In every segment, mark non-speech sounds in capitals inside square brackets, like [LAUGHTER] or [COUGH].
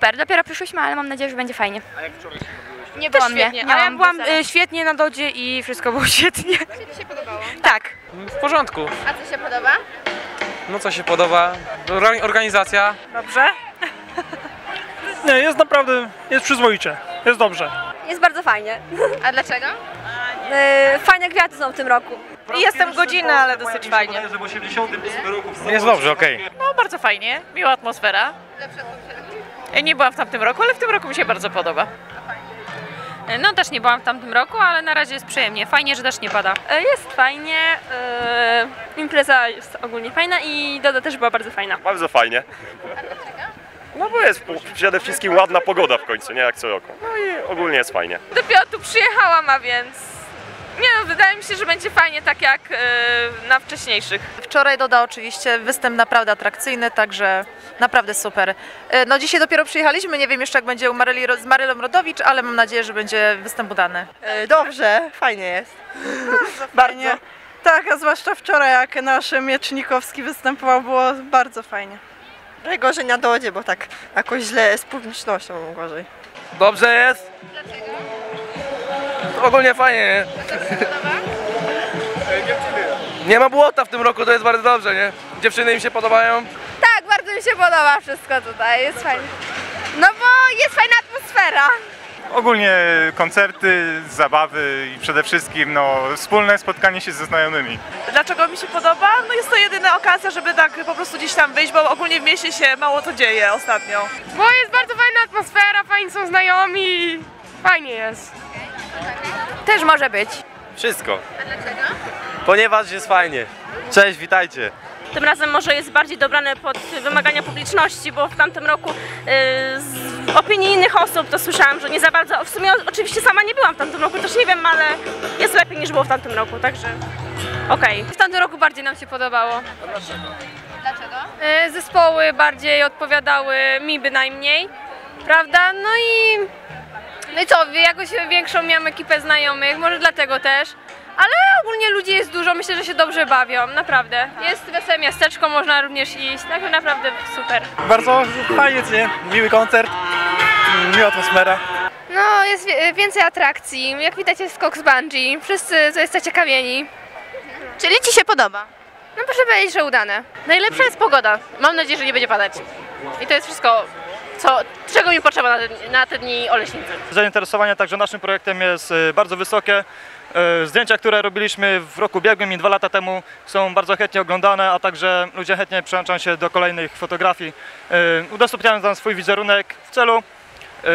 super, dopiero przyszłyśmy, ale mam nadzieję, że będzie fajnie. A jak wczoraj się bawiłyście? Nie było mnie. Świetnie, a ja byłam y, świetnie na dodzie i wszystko było [LAUGHS] świetnie. Ci się podobało? Tak. W porządku. A co się podoba? No co się podoba? Orga- Organizacja. Dobrze. [LAUGHS] Nie, jest naprawdę, jest przyzwoicie, jest dobrze. Jest bardzo fajnie. [LAUGHS] A dlaczego? Yy, Fajne kwiaty są w tym roku. Jestem godzinna, ale dosyć fajnie. Jest dobrze, okej. No bardzo fajnie, miła atmosfera. E, Nie byłam w tamtym roku, ale w tym roku mi się bardzo podoba. No też nie byłam w tamtym roku, ale na razie jest przyjemnie. Fajnie, że deszcz nie pada. Jest fajnie. Impreza jest ogólnie fajna i Doda też była bardzo fajna. Bardzo fajnie. No bo jest przede wszystkim ładna pogoda w końcu, nie jak co roku. No i ogólnie jest fajnie. Dopiero tu przyjechałam, a więc... Nie no, wydaje mi się, że będzie fajnie tak jak y, na wcześniejszych. Wczoraj Doda oczywiście, występ naprawdę atrakcyjny, także naprawdę super. E, No dzisiaj dopiero przyjechaliśmy, nie wiem jeszcze jak będzie u Maryli, z Marylą Rodowicz, ale mam nadzieję, że będzie występ udany. Dobrze, fajnie jest. bardzo. [LAUGHS] Tak, a zwłaszcza wczoraj, jak nasz Miecznikowski występował, było bardzo fajnie. Najgorzej na dodzie, bo tak jakoś źle z publicznością gorzej. Dobrze jest? Ogólnie fajnie, nie? Nie ma błota w tym roku, to jest bardzo dobrze, nie? Dziewczyny im się podobają. Tak, bardzo mi się podoba wszystko tutaj, jest fajnie. No bo jest fajna atmosfera. Ogólnie koncerty, zabawy i przede wszystkim no, wspólne spotkanie się ze znajomymi. Dlaczego mi się podoba? No jest to jedyna okazja, żeby tak po prostu gdzieś tam wyjść, bo ogólnie w mieście się mało to dzieje ostatnio. Bo jest bardzo fajna atmosfera, fajni są znajomi. Fajnie jest. Też może być. Wszystko. Ponieważ jest fajnie. Cześć, witajcie. Tym razem może jest bardziej dobrane pod wymagania publiczności, bo w tamtym roku yy, z opinii innych osób to słyszałam, że nie za bardzo. W sumie oczywiście sama nie byłam w tamtym roku, też nie wiem, ale jest lepiej niż było w tamtym roku, także okej. W tamtym roku bardziej nam się podobało. Dlaczego? E, Zespoły bardziej odpowiadały mi bynajmniej, prawda? No i, no i co, jakoś większą miałam ekipę znajomych, może dlatego też. Ale ogólnie ludzi jest dużo, myślę, że się dobrze bawią, naprawdę. Jest wesołe miasteczko, można również iść, tak naprawdę super. Bardzo fajnie, nie? Miły koncert, miła atmosfera. No, jest więcej atrakcji. Jak widać jest skok z bungee. Wszyscy to jest zaciekawieni. Czyli Ci się podoba? No proszę powiedzieć, że udane. Najlepsza jest pogoda. Mam nadzieję, że nie będzie padać. I to jest wszystko, co, czego mi potrzeba na te, na te dni Oleśnicy. Zainteresowanie także naszym projektem jest e, bardzo wysokie. E, Zdjęcia, które robiliśmy w roku ubiegłym i dwa lata temu są bardzo chętnie oglądane, a także ludzie chętnie przyłączą się do kolejnych fotografii. E, Udostępniamy tam swój wizerunek w celu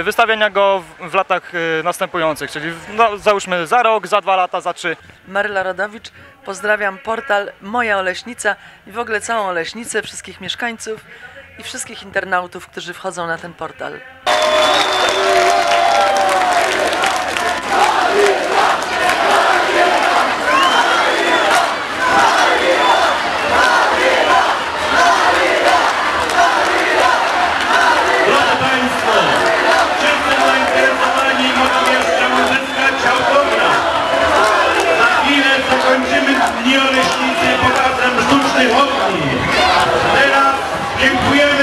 wystawienia go w, latach następujących, czyli no, załóżmy za rok, za dwa lata, za trzy. Maryla Rodowicz, pozdrawiam portal Moja Oleśnica i w ogóle całą Oleśnicę, wszystkich mieszkańców i wszystkich internautów, którzy wchodzą na ten portal. and we are